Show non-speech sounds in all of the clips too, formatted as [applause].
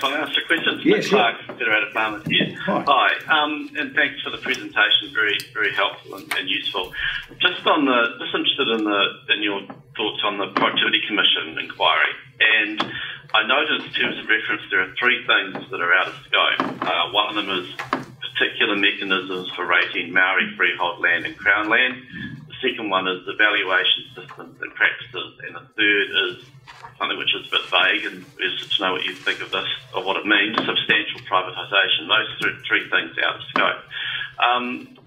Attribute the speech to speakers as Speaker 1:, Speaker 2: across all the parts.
Speaker 1: if I ask a question?
Speaker 2: Yeah, sure.
Speaker 1: Clark, Federated Farmers here.
Speaker 2: Hi.
Speaker 1: Hi, um, and thanks for the presentation. Very, very helpful and, and useful. Just on the, just interested in the in your thoughts on the Productivity Commission inquiry. And I noticed in terms of reference, there are three things that are out of scope. Uh, one of them is particular mechanisms for rating Maori freehold land and Crown land. The second one is evaluation systems and practices, and the third is something which is a bit vague and is to know what you think of this or what it means, substantial privatisation. Those three, three things out of scope. Um,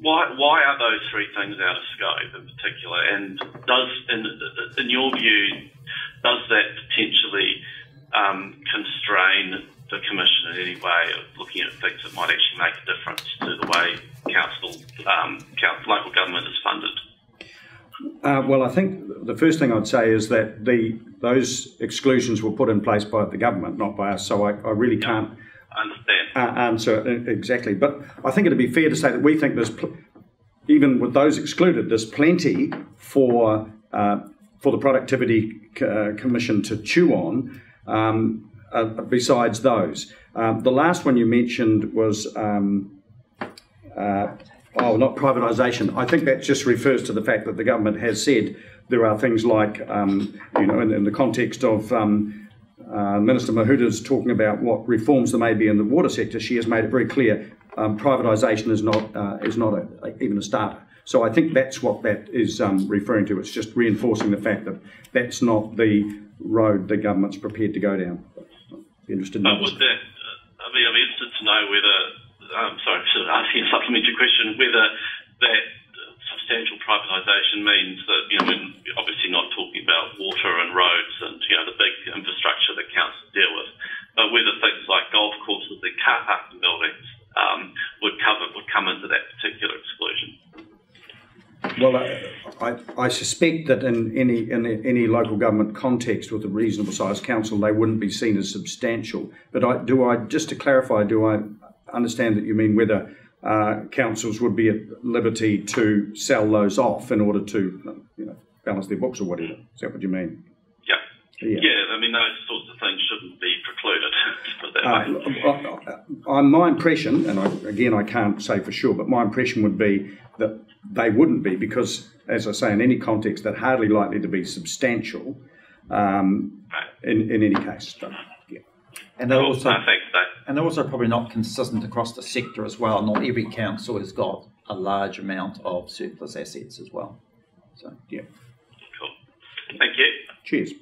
Speaker 1: why, why are those three things out of scope in particular? And does, in, in your view, does that potentially um, constrain the commission in any way of looking at things that might actually make a difference to the way council, um, council local government is funded?
Speaker 2: Uh, well, I think the first thing I'd say is that the those exclusions were put in place by the government, not by us. So I, I really can't
Speaker 1: understand.
Speaker 2: uh, answer exactly. But I think it'd be fair to say that we think there's, pl- even with those excluded, there's plenty for uh, for the productivity uh, commission to chew on. Um, uh, besides those, um, the last one you mentioned was. Um, uh, Oh, not privatisation. I think that just refers to the fact that the government has said there are things like, um, you know, in, in, the context of um, uh, Minister Mahuta's talking about what reforms there may be in the water sector, she has made it very clear um, privatisation is not uh, is not a, a, even a starter. So I think that's what that is um, referring to. It's just reinforcing the fact that that's not the road the government's prepared to go down. Interested in
Speaker 1: uh, would that, uh, I mean, I'm interested to know whether um, sorry, [laughs] of asking a supplementary question, whether that substantial privatisation means that, you know, we're obviously not talking about water and roads and, you know, the big infrastructure that councils deal with, but whether things like golf courses and car buildings um, would cover would come into that particular exclusion.
Speaker 2: Well, I, I, suspect that in any in any local government context with a reasonable sized council, they wouldn't be seen as substantial. But I, do I just to clarify, do I understand that you mean whether uh, councils would be at liberty to sell those off in order to, you know, balance their books or whatever. Is that what you mean?
Speaker 1: Yeah. Yeah. yeah I mean, those sorts of things shouldn't be precluded. [laughs]
Speaker 2: uh, uh, my impression, and I, again, I can't say for sure, but my impression would be that they wouldn't be because, as I say, in any context, they're hardly likely to be substantial um, in, in any case. So.
Speaker 3: And they're also,
Speaker 1: no, thanks,
Speaker 3: and they're also probably not consistent across the sector as well. Not every council has got a large amount of surplus assets as well. So, yeah.
Speaker 1: Cool. Thank you.
Speaker 2: Cheers.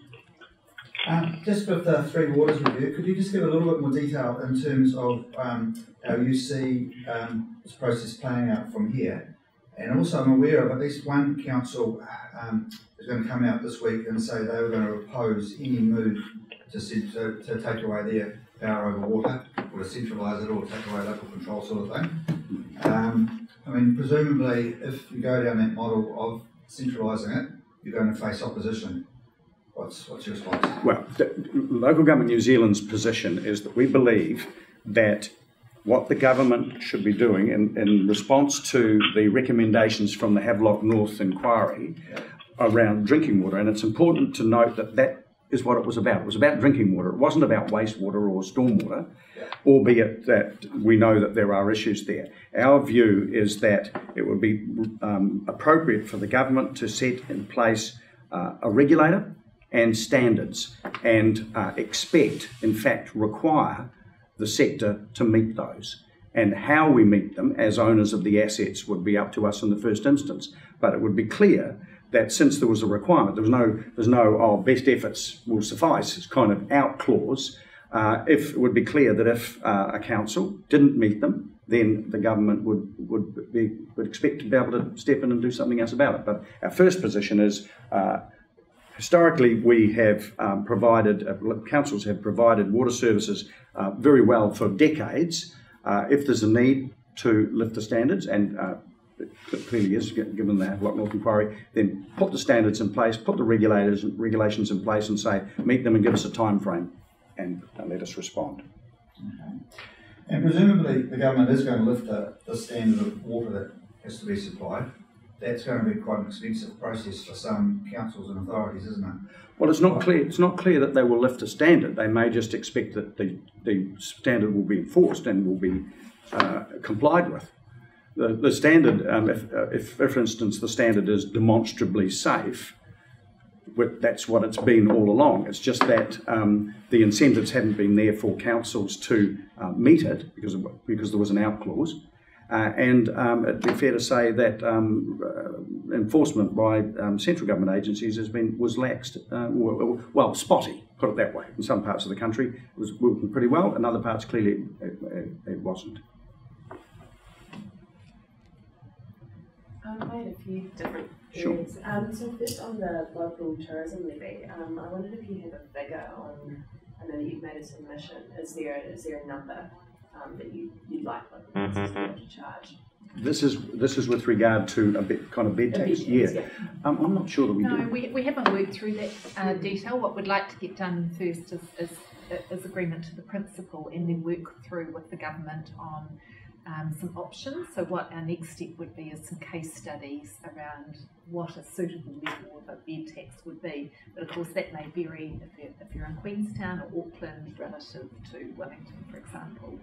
Speaker 4: Um, just with the Three Waters review, could you just give a little bit more detail in terms of um, how you see um, this process playing out from here? And also, I'm aware of at least one council um, is going to come out this week and say they were going to oppose any move to, to, to take away their power over water, or to centralise it, or take away local control sort of thing. Um, I mean, presumably, if you go down that model of centralising it, you're going to face opposition. What's, what's your response?
Speaker 2: Well, Local Government New Zealand's position is that we believe that what the government should be doing in, in response to the recommendations from the Havelock North inquiry. Around drinking water, and it's important to note that that is what it was about. It was about drinking water. It wasn't about wastewater or stormwater, albeit that we know that there are issues there. Our view is that it would be um, appropriate for the government to set in place uh, a regulator and standards and uh, expect, in fact, require the sector to meet those. And how we meet them as owners of the assets would be up to us in the first instance. But it would be clear that since there was a requirement, there was no, there's no, oh, best efforts will suffice, it's kind of out clause. Uh, if it would be clear that if uh, a council didn't meet them, then the government would would be would expect to be able to step in and do something else about it. But our first position is. Uh, historically, we have um, provided, uh, councils have provided water services uh, very well for decades. Uh, if there's a need to lift the standards, and clearly is, given the Havelock North inquiry, then put the standards in place, put the regulators and regulations in place, and say meet them and give us a time frame, and let us respond.
Speaker 4: Okay. And presumably, the government is going to lift the, the standard of water that has to be supplied that's going to be quite an expensive process for some councils and authorities, isn't it?
Speaker 2: Well, it's not clear. It's not clear that they will lift a standard. They may just expect that the, the standard will be enforced and will be uh, complied with. The, the standard, um, if, uh, if, if, for instance, the standard is demonstrably safe, that's what it's been all along. It's just that um, the incentives haven't been there for councils to uh, meet it because of, because there was an out clause. Uh, and um, it'd be fair to say that um, uh, enforcement by um, central government agencies has been was laxed, uh, well, well, spotty, put it that way. In some parts of the country, it was working pretty well. In other parts, clearly, it, it, it wasn't.
Speaker 5: Um, I had a few different
Speaker 2: things.
Speaker 5: Sure. Um, so first on the local tourism levy, um, I wondered if you have a figure on. I know that you've made a submission. Is there is there a number um, that you you'd like local councils to to charge?
Speaker 2: This is this is with regard to a bit kind of bed tax.
Speaker 5: bed
Speaker 2: Yeah,
Speaker 5: tax,
Speaker 2: um, I'm not sure that we
Speaker 6: No,
Speaker 2: do.
Speaker 6: we, we haven't worked through that uh, detail. What we'd like to get done first is, is, is agreement to the principle and then work through with the government on um, some options. So what our next step would be is some case studies around what a suitable level of a bed tax would be. But of course that may vary if you're, if you're in Queenstown or Auckland relative to Wellington, for example.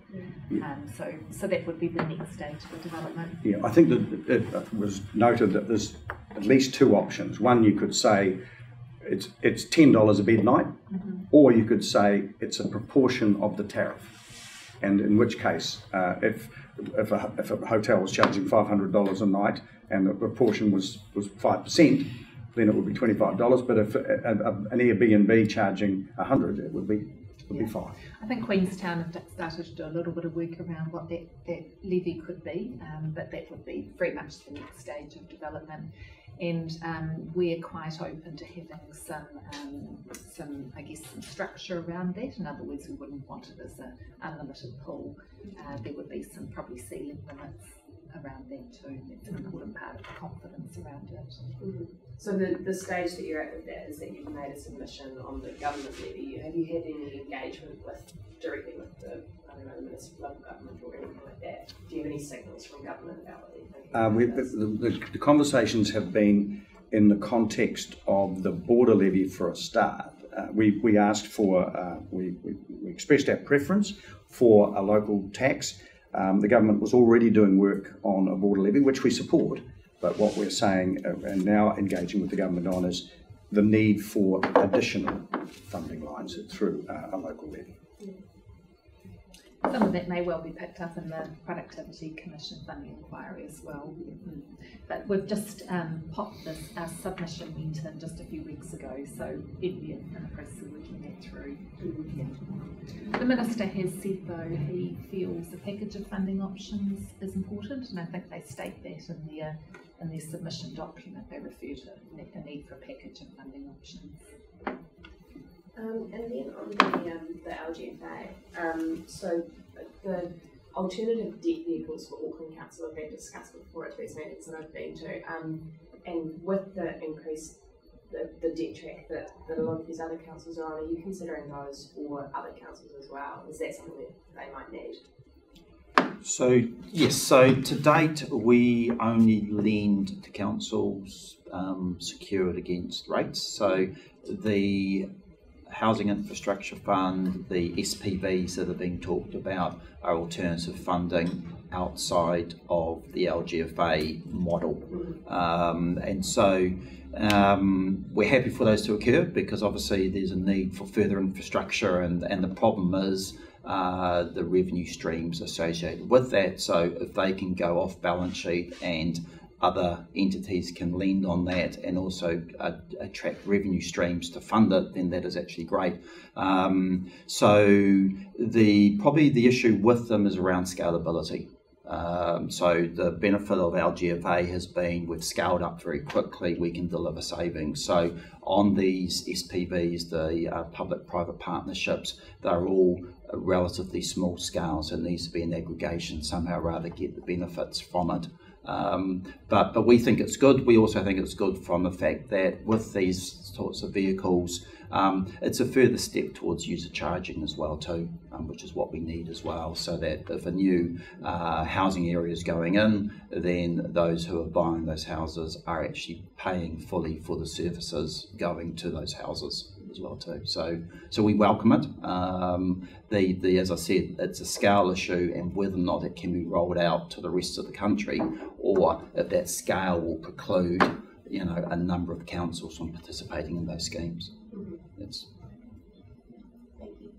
Speaker 6: Um, so, so that would be the next stage of the development.
Speaker 2: Yeah, I think that it was noted that there's at least two options. One, you could say it's it's ten dollars a bed night, or you could say it's a proportion of the tariff. And in which case, uh, if if a, if a hotel was charging five hundred dollars a night and the proportion was was five percent, then it would be twenty five dollars. But if a, a, an Airbnb charging a hundred, it would be would be
Speaker 6: Yeah.
Speaker 2: five.
Speaker 6: I think Queenstown have started to do a little bit of work around what that, that levy could be, um, but that would be very much the next stage of development. And um, we're quite open to having some, um, some, I guess, some structure around that. In other words, we wouldn't want it as an unlimited pool. Uh, there would be some probably ceiling limits around that too. It's an important part of the confidence around it.
Speaker 5: Mhm. So the, the stage that you're at with that is that you've made a submission on the government levy. Have you had any engagement with directly with the I don't know municipal local government or anything like that? Do you have any signals from government about what they're thinking?
Speaker 2: Uh, we, the, the, the conversations have been in the context of the border levy for a start. Uh, we, we asked for, uh, we, we, we expressed our preference for a local tax. Um, the government was already doing work on a border levy, which we support. But what we're saying uh, and now engaging with the government on is the need for additional funding lines through uh, a local levy.
Speaker 6: Some of that may well be picked up in the Productivity Commission funding inquiry as well. Mm. But we've just um, popped this, our submission went in just a few weeks ago, so everybody in the press are working that through. Yeah. The Minister has said though he feels a package of funding options is important and I think they state that in their, in their submission document. They refer to the need for a package of funding options.
Speaker 5: Um, and then on the, um, the LGFA, um, so the alternative debt vehicles for Auckland Council have been discussed before at these meetings that I've been to. Um, and with the increase, the, the debt track that, that a lot of these other councils are on, are you considering those for other councils as well? Is that something that they might need?
Speaker 3: So, yes, so to date, we only lend to councils um, secured against rates. So the Housing Infrastructure Fund, the SPVs that are being talked about are alternative funding outside of the LGFA model. Um, and so um, we're happy for those to occur because obviously there's a need for further infrastructure, and, and the problem is uh, the revenue streams associated with that. So if they can go off balance sheet and other entities can lend on that and also uh, attract revenue streams to fund it, then that is actually great. Um, so the probably the issue with them is around scalability. Um, so the benefit of LGFA has been we've scaled up very quickly. We can deliver savings. So on these SPVs, the uh, public-private partnerships, they're all relatively small scales, it needs to be an aggregation somehow rather get the benefits from it. Um, but but we think it's good. We also think it's good from the fact that with these sorts of vehicles, um, it's a further step towards user charging as well too, um, which is what we need as well. So that if a new uh, housing area is going in, then those who are buying those houses are actually paying fully for the services going to those houses as well too. So so we welcome it. Um, the the as I said, it's a scale issue, and whether or not it can be rolled out to the rest of the country, or if that scale will preclude you know a number of councils from participating in those schemes. It's
Speaker 5: Thank you.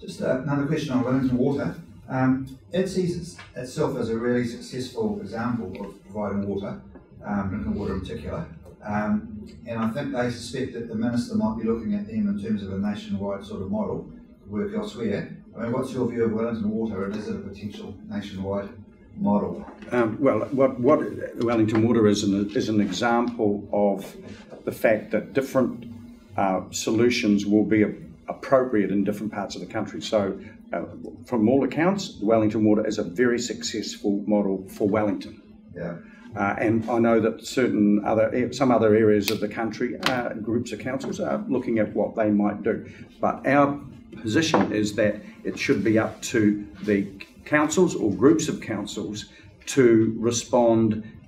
Speaker 4: Just uh, another question on Wellington Water. Um, it sees itself as a really successful example of providing water, um, drinking water in particular. Um, and I think they suspect that the minister might be looking at them in terms of a nationwide sort of model, to work elsewhere. I mean, what's your view of Wellington Water and is it a potential nationwide model?
Speaker 2: Um, well, what, what Wellington Water is an, is an example of the fact that different uh, solutions will be appropriate in different parts of the country. So, uh, from all accounts, Wellington Water is a very successful model for Wellington.
Speaker 4: Yeah.
Speaker 2: Uh, and I know that certain other, some other areas of the country, uh, groups of councils are looking at what they might do. But our position is that it should be up to the councils or groups of councils to respond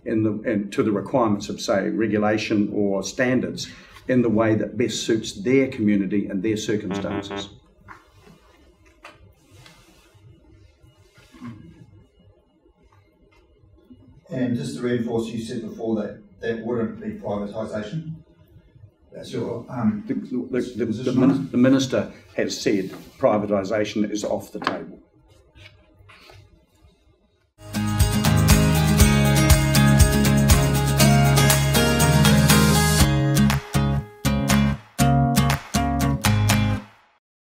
Speaker 2: in the in, to the requirements of, say, regulation or standards in the way that best suits their community and their circumstances.
Speaker 4: And just to reinforce, you said before that that wouldn't be privatisation. That's your um,
Speaker 2: The, the, the, the, min- the minister has said privatisation is off the table.